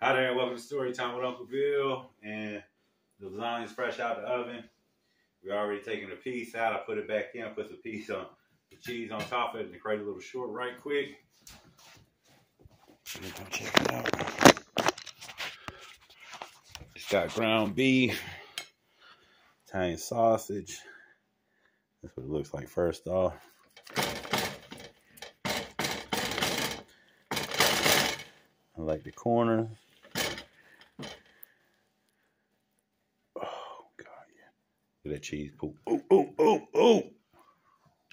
Hi there, welcome to Story Time with Uncle Bill. And the lasagna is fresh out of the oven. We already taken a piece out. I put it back in, put the piece on the cheese on top of it, and create a little short right quick. Let me go check it out. It's got ground beef, Italian sausage. That's what it looks like first off. I like the corners. Look at that cheese poop. Oh, oh, oh, oh.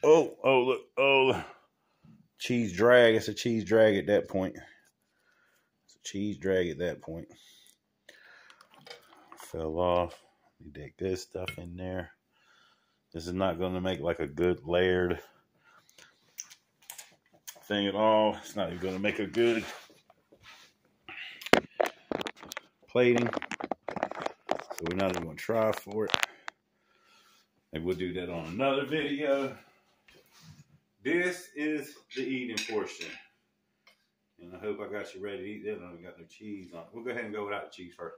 Oh, oh, look. Oh, cheese drag. It's a cheese drag at that point. It's a cheese drag at that point. Fell off. We dig this stuff in there. This is not going to make like a good layered thing at all. It's not even going to make a good plating. So we're not even going to try for it. Maybe we'll do that on another video. This is the eating portion. And I hope I got you ready to eat that. I don't got no cheese on. We'll go ahead and go without the cheese first.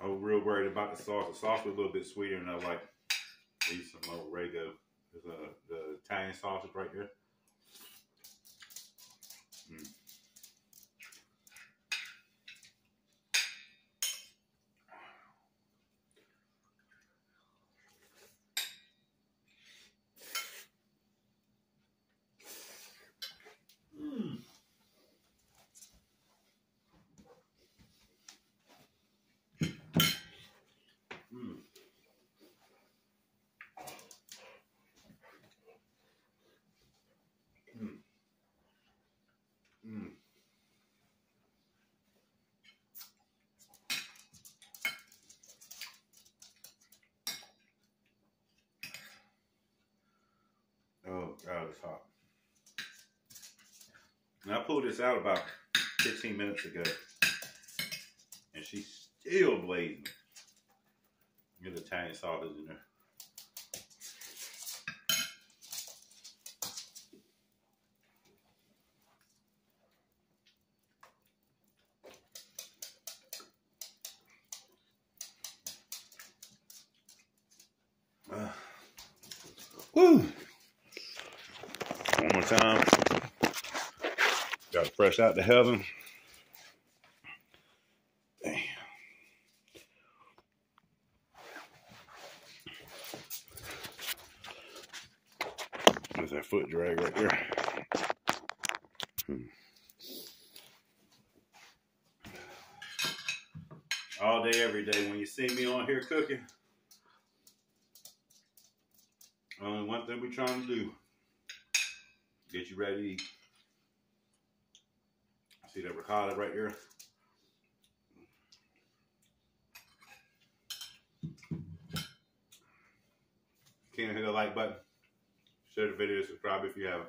I was real worried about the sauce. The sauce was a little bit sweeter than I like. Use some more Rego. The Italian sausage right here. Mm. Oh God, it's hot. And I pulled this out about 15 minutes ago. And she's still blazing. Get Italian sausage in there. Woo! Time. Got it fresh out to heaven. Damn. There's that foot drag right there. Hmm. All day, every day, when you see me on here cooking, only one thing we're trying to do get you ready. See that ricotta right here? Can't hit the like button, share the video, subscribe if you haven't.